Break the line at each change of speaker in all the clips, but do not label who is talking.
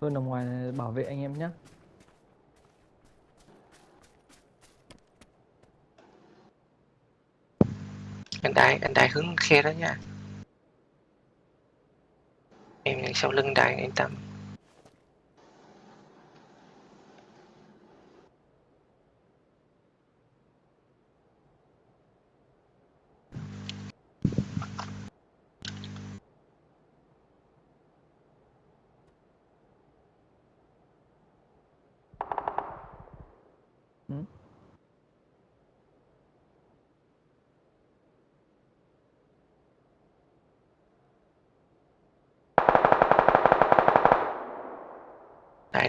Tôi nằm ngoài này bảo vệ anh em nhé.
anh đai anh đai hướng khe đó nha em ngay sau lưng đai yên tâm
Ừ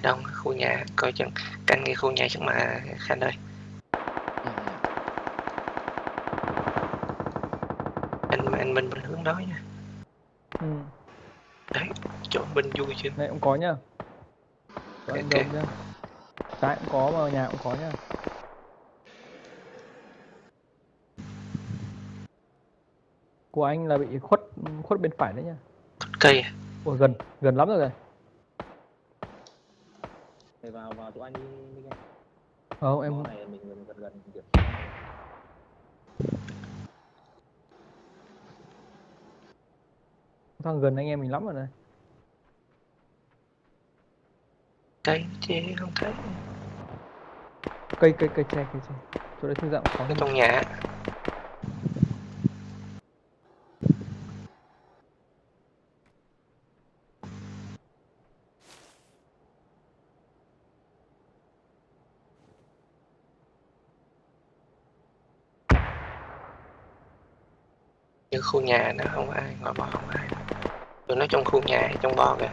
đài đông khu nhà coi chừng canh ngay khu nhà chứ mà khanh ơi anh anh minh bên hướng đó nha
Ừ.
đấy chỗ bên vui chứ
Này cũng có nhá. Có anh
Ok.
đồng nhá. Trái cũng có mà nhà cũng có nhá. Của anh là bị khuất khuất bên phải đấy nhá.
cây à?
Ủa gần gần lắm rồi này.
Mày vào vào chỗ anh đi anh.
Không em
Ngõ này mình gần gần gần điểm.
thằng gần anh em mình lắm rồi này.
cây chứ không thấy
Cây cây cây tre cây tre. Chỗ đấy thư dạng có.
ở trong nhà như khu nhà nó không có ai ngoài bo không ai. Tụi nó trong khu nhà hay trong bo kìa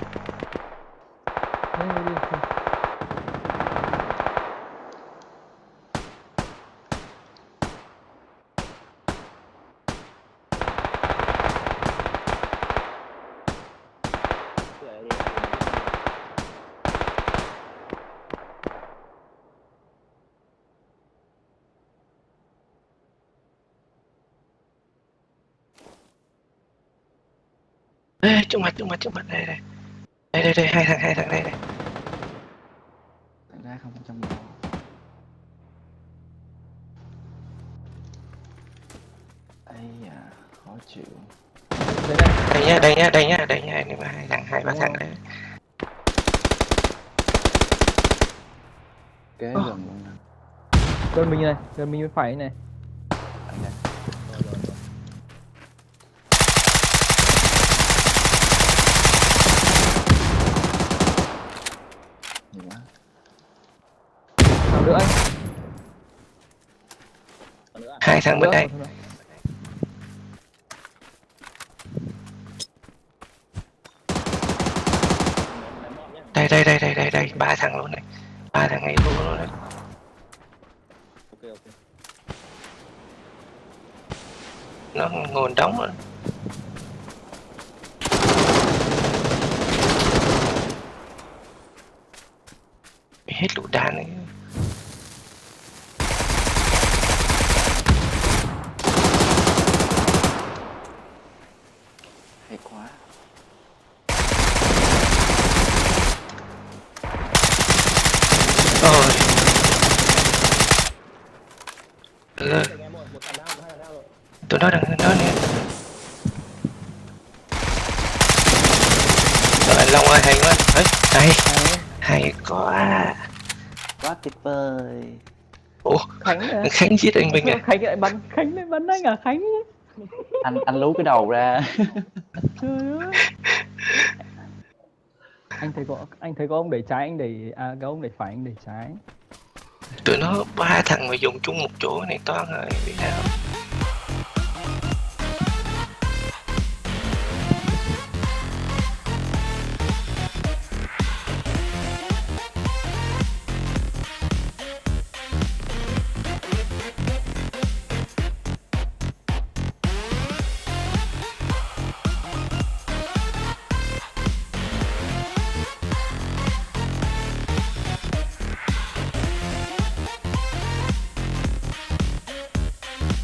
Đấy, đi, đi, đi.
Cứ để đi.
Ê, trước mặt trước mặt trước mặt. Đây đây. Đây đây đây. Hai thằng hai thằng đây đây.
Thành ra không trong bò Ây da, khó chịu.
Đấy này.
đây nhá đây nhá đây nhá đây nhá. Này mà hai thằng hai ba thằng đấy.
Kế gần luôn nè.
Gần mình này, gần mình bên phải này.
Anh đây
Rồi rồi rồi.
Nhiều quá
Thằng nữa
hai thằng bên đây đây đây đây đây đây đây. Ba thằng luôn này. Ba thằng ngay luôn luôn
ok.
nó ngồi đóng rồi hết lũ đạn này
Hay quá.
Rồi ừ,
down rồi.
tụi nó đang nó nè. Rồi long ơi hay quá. Ấy hay.
Đấy,
hay quá
Quá tuyệt vời
ủa
Khánh này.
khánh giết anh bình à
Khánh lại bắn, Khánh lại bắn anh à, Khánh.
Anh anh lú cái đầu ra
Trời ơi. Anh thấy có anh thấy có ông đẩy trái anh đẩy à cái ông đẩy phải anh đẩy trái.
tụi nó ba thằng mà dùng chung một chỗ này toán rồi bị nào